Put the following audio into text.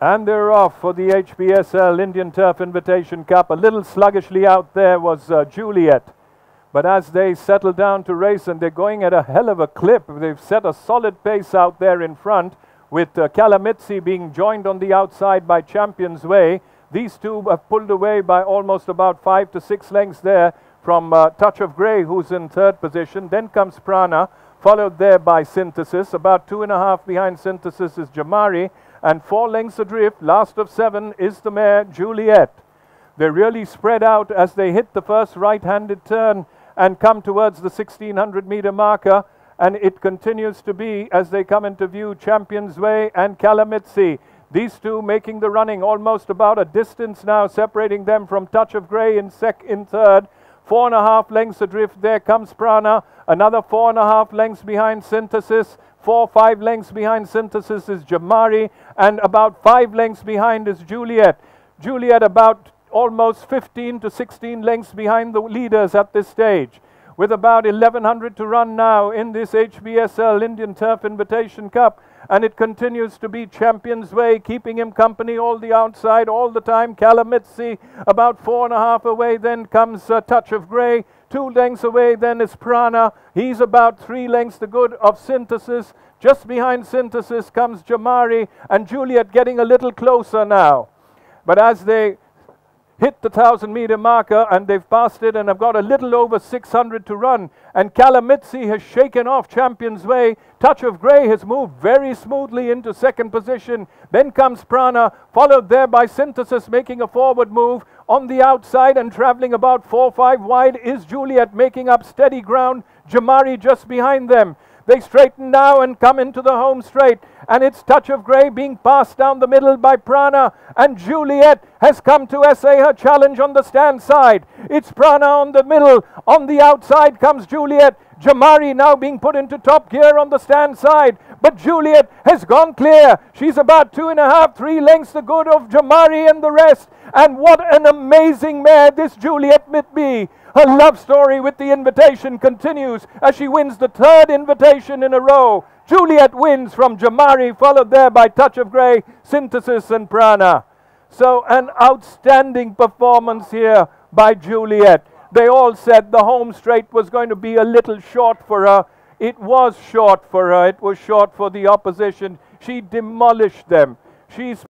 And they're off for the HPSL Indian Turf Invitation Cup. A little sluggishly out there was uh, Juliette. But as they settle down to race, and they're going at a hell of a clip, they've set a solid pace out there in front, with uh, Kalamitsi being joined on the outside by Champions Way. These two have pulled away by almost about five to six lengths there from uh, Touch of Grey, who's in third position. Then comes Prana, followed there by Synthesis. About two and a half behind Synthesis is Jamari, and four lengths adrift, last of seven, is the mare Juliette. They really spread out as they hit the first right-handed turn and come towards the 1600 meter marker and it continues to be as they come into view Champions Way and Kalamitsi. These two making the running almost about a distance now, separating them from Touch of Grey in sec in third. Four and a half lengths adrift. There comes Prana. Another four and a half lengths behind Synthesis. Four, five lengths behind Synthesis is Jamari. And about five lengths behind is Juliette. Juliette about almost 15 to 16 lengths behind the leaders at this stage. With about 1100 to run now in this HPSL Indian Turf Invitation Cup, and it continues to be Champions Way, keeping him company all the outside, all the time. Kalamitsi about four and a half away. Then comes a Touch of Grey. Two lengths away, then is Prana. He's about three lengths the good of Synthesis. Just behind Synthesis comes Jamari and Juliette getting a little closer now. But as they hit the 1,000 meter marker and they've passed it and have got a little over 600 to run. And Kalamitsi has shaken off Champion's Way. Touch of Grey has moved very smoothly into second position. Then comes Prana, followed there by Synthesis making a forward move. On the outside and traveling about 4 5 wide is Juliette making up steady ground. Jamari just behind them. They straighten now and come into the home straight. And it's Touch of Grey being passed down the middle by Prana. And Juliette has come to essay her challenge on the stand side. It's Prana on the middle. On the outside comes Juliette. Jamari now being put into top gear on the stand side. But Juliette has gone clear. She's about two and a half, three lengths the good of Jamari and the rest. And what an amazing mare this Juliette might be. Her love story with the invitation continues as she wins the third invitation in a row. Juliette wins from Jamari, followed there by Touch of Grey, Synthesis, and Prana. So, an outstanding performance here by Juliette. They all said the home straight was going to be a little short for her. It was short for her, it was short for the opposition. She demolished them. She's